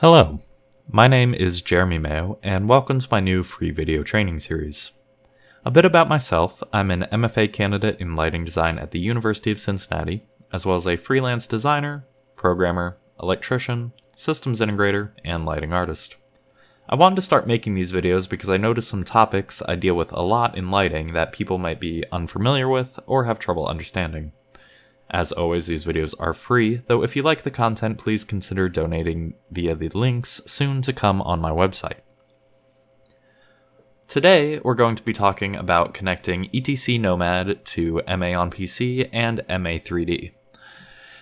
Hello, my name is Jeremy Mayo, and welcome to my new free video training series. A bit about myself I'm an MFA candidate in lighting design at the University of Cincinnati, as well as a freelance designer, programmer, electrician, systems integrator, and lighting artist. I wanted to start making these videos because I noticed some topics I deal with a lot in lighting that people might be unfamiliar with or have trouble understanding. As always, these videos are free, though if you like the content, please consider donating via the links soon to come on my website. Today, we're going to be talking about connecting ETC Nomad to MA on PC and MA 3D.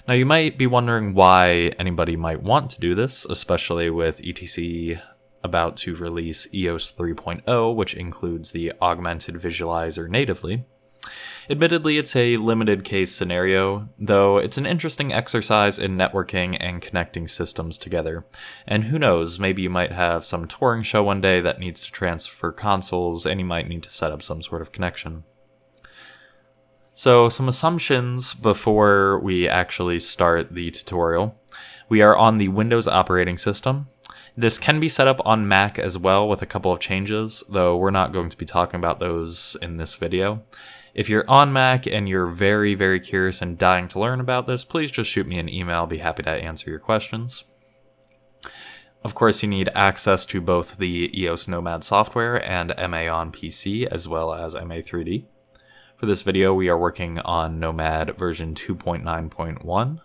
Now, you might be wondering why anybody might want to do this, especially with ETC about to release EOS 3.0, which includes the augmented visualizer natively. Admittedly, it's a limited case scenario, though it's an interesting exercise in networking and connecting systems together. And who knows, maybe you might have some touring show one day that needs to transfer consoles, and you might need to set up some sort of connection. So, some assumptions before we actually start the tutorial. We are on the Windows operating system. This can be set up on Mac as well with a couple of changes, though we're not going to be talking about those in this video. If you're on Mac and you're very, very curious and dying to learn about this, please just shoot me an email. I'll be happy to answer your questions. Of course, you need access to both the EOS Nomad software and MA on PC, as well as MA3D. For this video, we are working on Nomad version 2.9.1,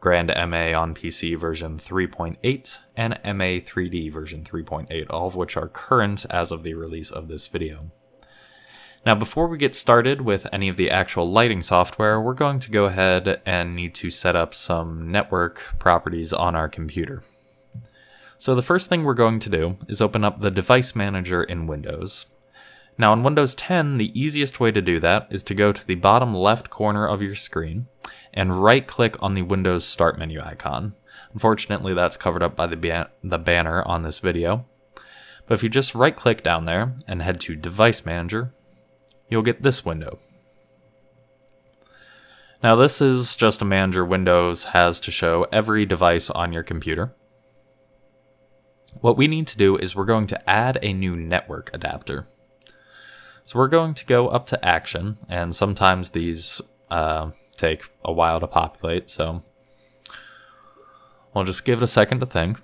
Grand MA on PC version 3.8, and MA 3D version 3.8, all of which are current as of the release of this video. Now, before we get started with any of the actual lighting software, we're going to go ahead and need to set up some network properties on our computer. So the first thing we're going to do is open up the device manager in Windows. Now in Windows 10, the easiest way to do that is to go to the bottom left corner of your screen and right click on the Windows Start menu icon. Unfortunately, that's covered up by the, ban the banner on this video. But if you just right click down there and head to Device Manager, you'll get this window. Now this is just a manager Windows has to show every device on your computer. What we need to do is we're going to add a new network adapter. So we're going to go up to action, and sometimes these uh, take a while to populate, so we'll just give it a second to think.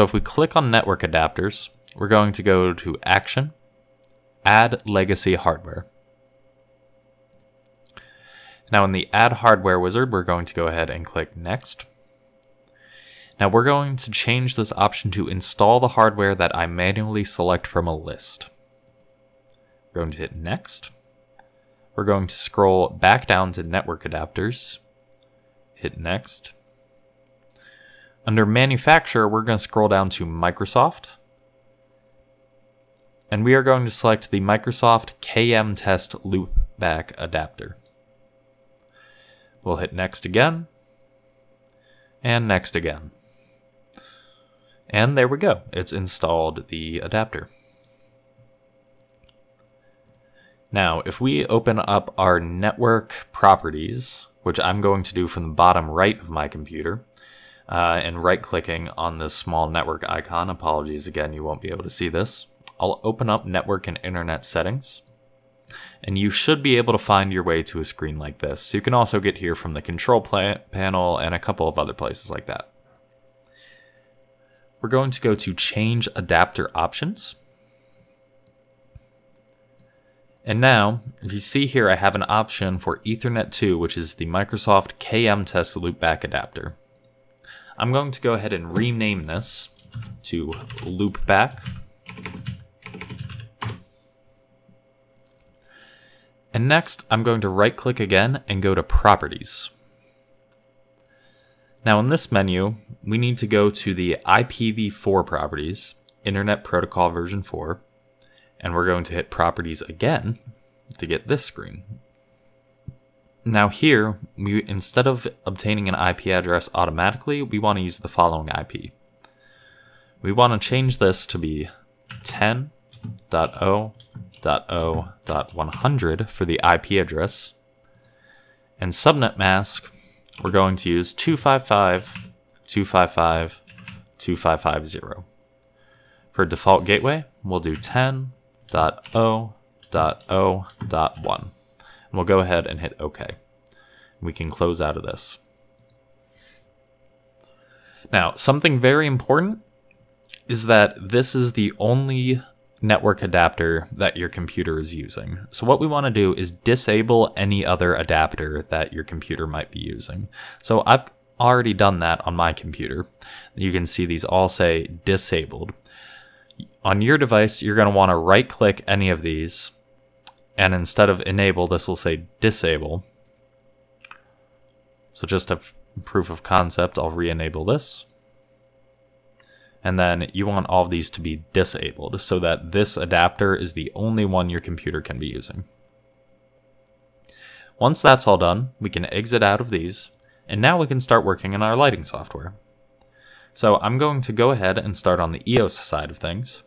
So if we click on network adapters, we're going to go to Action, Add Legacy Hardware. Now in the Add Hardware wizard, we're going to go ahead and click Next. Now we're going to change this option to install the hardware that I manually select from a list. We're going to hit Next. We're going to scroll back down to Network Adapters, hit Next. Under manufacturer, we're going to scroll down to Microsoft. And we are going to select the Microsoft KM Test Loopback adapter. We'll hit next again. And next again. And there we go. It's installed the adapter. Now, if we open up our network properties, which I'm going to do from the bottom right of my computer, uh, and right clicking on this small network icon. Apologies again, you won't be able to see this. I'll open up network and internet settings. And you should be able to find your way to a screen like this. You can also get here from the control panel and a couple of other places like that. We're going to go to change adapter options. And now, if you see here, I have an option for Ethernet 2, which is the Microsoft KM Test Loopback adapter. I'm going to go ahead and rename this to loopback. And next, I'm going to right click again and go to properties. Now in this menu, we need to go to the IPv4 properties, Internet Protocol version 4, and we're going to hit properties again to get this screen. Now here, we, instead of obtaining an IP address automatically, we want to use the following IP. We want to change this to be 10.0.0.100 for the IP address, And subnet mask, we're going to use 255, 255, 2550. For default gateway, we'll do 10.0.0.1. And we'll go ahead and hit OK. We can close out of this. Now, something very important is that this is the only network adapter that your computer is using. So what we want to do is disable any other adapter that your computer might be using. So I've already done that on my computer. You can see these all say disabled. On your device, you're going to want to right click any of these and instead of enable, this will say disable. So just a proof of concept, I'll re-enable this and then you want all of these to be disabled so that this adapter is the only one your computer can be using. Once that's all done, we can exit out of these, and now we can start working in our lighting software. So I'm going to go ahead and start on the EOS side of things.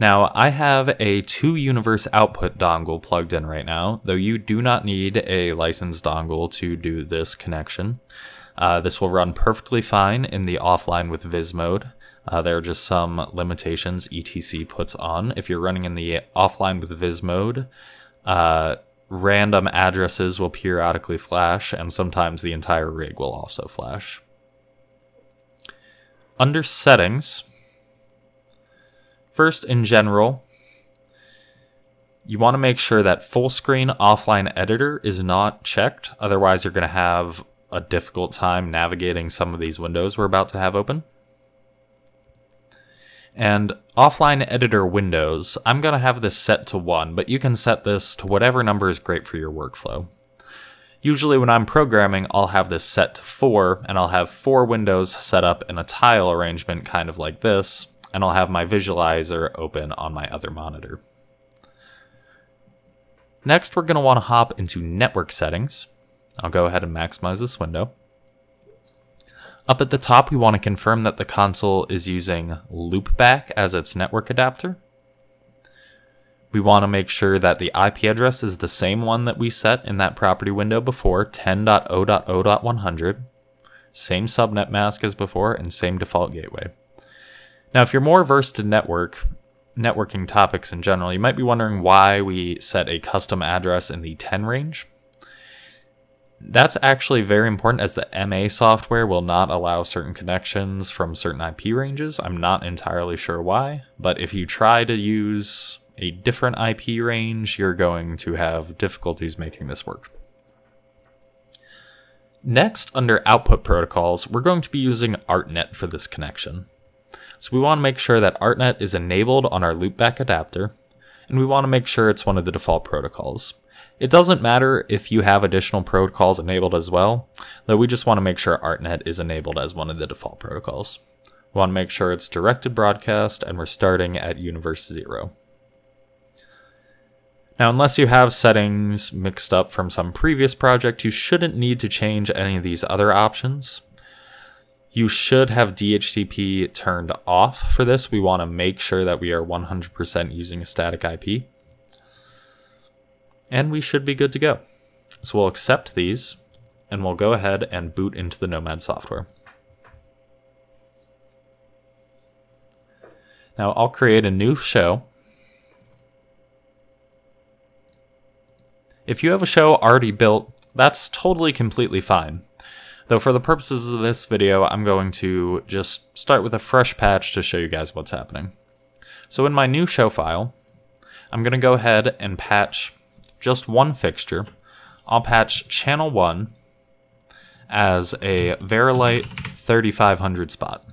Now, I have a 2 universe output dongle plugged in right now, though you do not need a licensed dongle to do this connection. Uh, this will run perfectly fine in the offline with viz mode. Uh, there are just some limitations ETC puts on. If you're running in the offline with viz mode, uh, random addresses will periodically flash, and sometimes the entire rig will also flash. Under settings, first in general, you want to make sure that full screen offline editor is not checked, otherwise you're going to have a difficult time navigating some of these windows we're about to have open. And offline editor windows, I'm going to have this set to 1, but you can set this to whatever number is great for your workflow. Usually when I'm programming, I'll have this set to 4, and I'll have 4 windows set up in a tile arrangement kind of like this, and I'll have my visualizer open on my other monitor. Next, we're going to want to hop into network settings, I'll go ahead and maximize this window. Up at the top, we want to confirm that the console is using loopback as its network adapter. We want to make sure that the IP address is the same one that we set in that property window before, 10.0.0.100. Same subnet mask as before, and same default gateway. Now, if you're more versed in network, networking topics in general, you might be wondering why we set a custom address in the 10 range. That's actually very important as the MA software will not allow certain connections from certain IP ranges. I'm not entirely sure why, but if you try to use a different IP range, you're going to have difficulties making this work. Next, under output protocols, we're going to be using ArtNet for this connection. So we want to make sure that ArtNet is enabled on our loopback adapter, and we want to make sure it's one of the default protocols. It doesn't matter if you have additional protocols enabled as well, though we just want to make sure ArtNet is enabled as one of the default protocols. We want to make sure it's directed broadcast and we're starting at universe 0. Now, unless you have settings mixed up from some previous project, you shouldn't need to change any of these other options. You should have DHCP turned off for this. We want to make sure that we are 100% using a static IP and we should be good to go. So we'll accept these, and we'll go ahead and boot into the Nomad software. Now I'll create a new show. If you have a show already built, that's totally completely fine. Though for the purposes of this video, I'm going to just start with a fresh patch to show you guys what's happening. So in my new show file, I'm going to go ahead and patch just one fixture, I'll patch channel 1 as a Vari-Lite 3500 spot.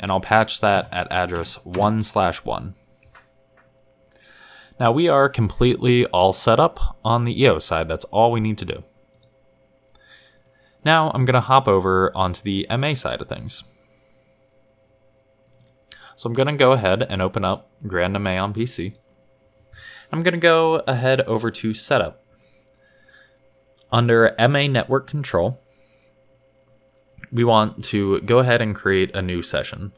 And I'll patch that at address 1 slash 1. Now we are completely all set up on the EOS side. That's all we need to do. Now I'm going to hop over onto the MA side of things. So I'm going to go ahead and open up Grand MA on PC. I'm going to go ahead over to Setup. Under MA Network Control, we want to go ahead and create a new session.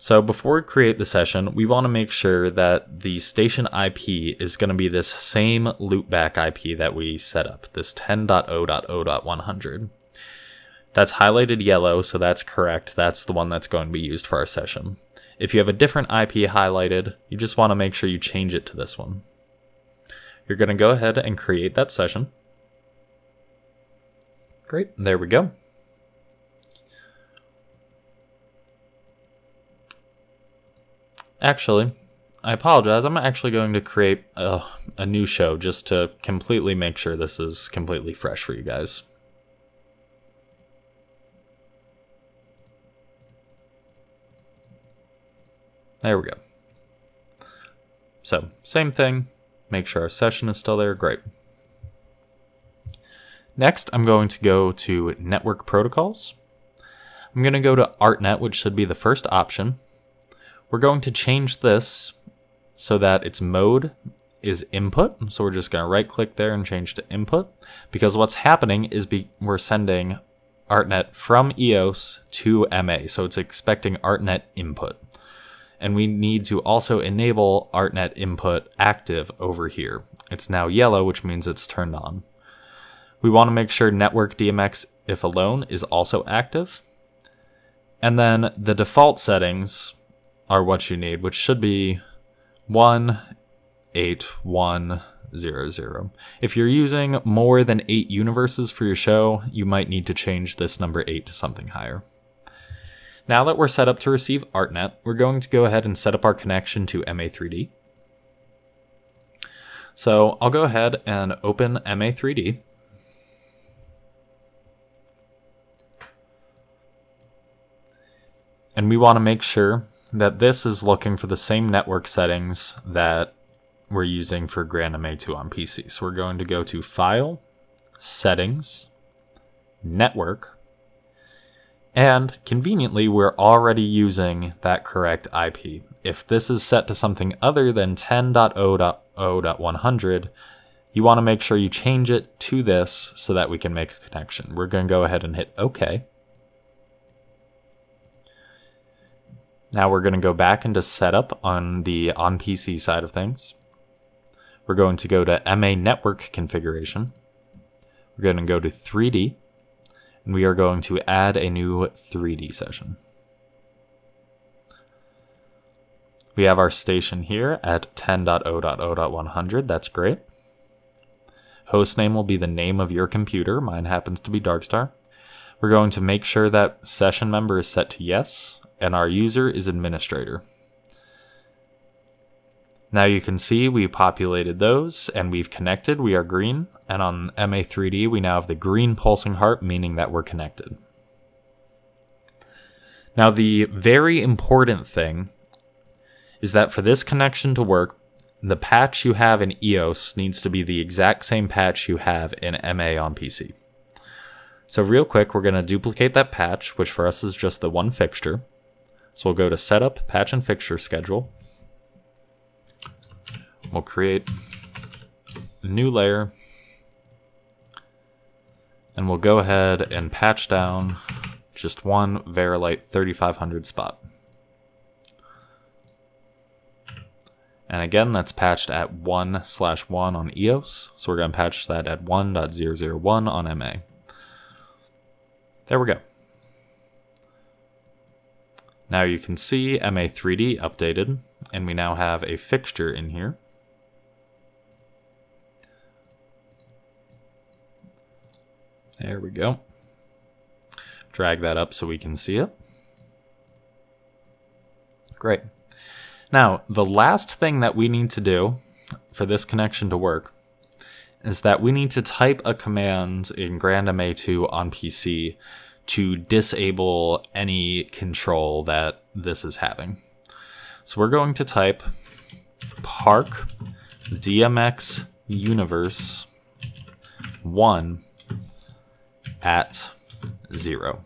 So before we create the session, we want to make sure that the station IP is going to be this same loopback IP that we set up, this 10.0.0.100. That's highlighted yellow, so that's correct. That's the one that's going to be used for our session. If you have a different IP highlighted, you just want to make sure you change it to this one. You're going to go ahead and create that session. Great, there we go. Actually, I apologize. I'm actually going to create a, a, new show just to completely make sure this is completely fresh for you guys. There we go. So, same thing. Make sure our session is still there. Great. Next, I'm going to go to Network Protocols. I'm going to go to ArtNet, which should be the first option. We're going to change this so that its mode is input. So we're just going to right click there and change to input because what's happening is we're sending ArtNet from EOS to MA. So it's expecting ArtNet input. And we need to also enable ArtNet input active over here. It's now yellow, which means it's turned on. We want to make sure network DMX if alone is also active. And then the default settings are what you need, which should be 18100. If you're using more than 8 universes for your show, you might need to change this number 8 to something higher. Now that we're set up to receive ArtNet, we're going to go ahead and set up our connection to MA3D. So I'll go ahead and open MA3D. And we want to make sure that this is looking for the same network settings that we're using for GrandMA2 on PC. So we're going to go to File, Settings, Network, and conveniently, we're already using that correct IP. If this is set to something other than 10.0.0.100, you want to make sure you change it to this so that we can make a connection. We're going to go ahead and hit OK. Now we're going to go back into setup on the on PC side of things. We're going to go to MA network configuration. We're going to go to 3D and we are going to add a new 3D session. We have our station here at 10.0.0.100. That's great. Hostname will be the name of your computer. Mine happens to be Darkstar. We're going to make sure that session member is set to yes and our user is administrator. Now you can see we populated those and we've connected. We are green. And on MA3D, we now have the green pulsing heart, meaning that we're connected. Now the very important thing is that for this connection to work, the patch you have in EOS needs to be the exact same patch you have in MA on PC. So real quick, we're going to duplicate that patch, which for us is just the one fixture. So we'll go to Setup, Patch and Fixture Schedule. We'll create a new layer. And we'll go ahead and patch down just one Vari-Lite 3500 spot. And again, that's patched at 1 slash 1 on EOS. So we're going to patch that at 1.001 on MA. There we go. Now you can see MA3D updated, and we now have a fixture in here. There we go. Drag that up so we can see it. Great. Now, the last thing that we need to do for this connection to work is that we need to type a command in GrandMA2 on PC to disable any control that this is having. So we're going to type park dmx universe 1 at 0.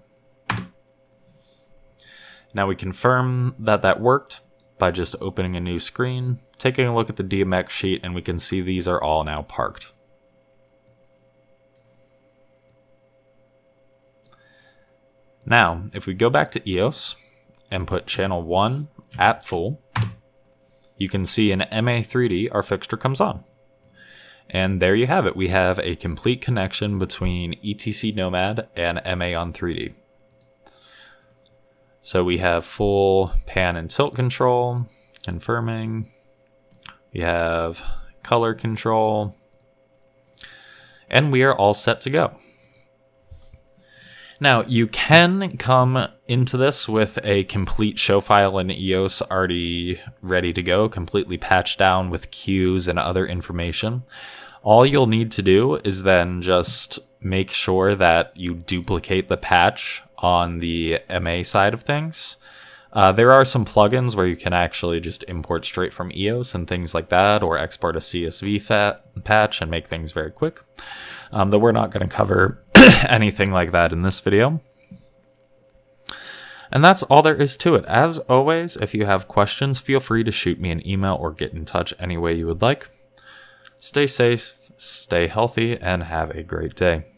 Now we confirm that that worked by just opening a new screen, taking a look at the DMX sheet, and we can see these are all now parked. Now, if we go back to EOS and put channel 1 at full, you can see in MA3D our fixture comes on. And there you have it. We have a complete connection between ETC Nomad and MA on 3D. So we have full pan and tilt control, confirming. We have color control. And we are all set to go. Now, you can come into this with a complete show file in EOS already ready to go, completely patched down with cues and other information. All you'll need to do is then just make sure that you duplicate the patch on the MA side of things. Uh, there are some plugins where you can actually just import straight from EOS and things like that, or export a CSV patch and make things very quick. Um, we're not going to cover anything like that in this video. And that's all there is to it. As always, if you have questions, feel free to shoot me an email or get in touch any way you would like. Stay safe, stay healthy, and have a great day.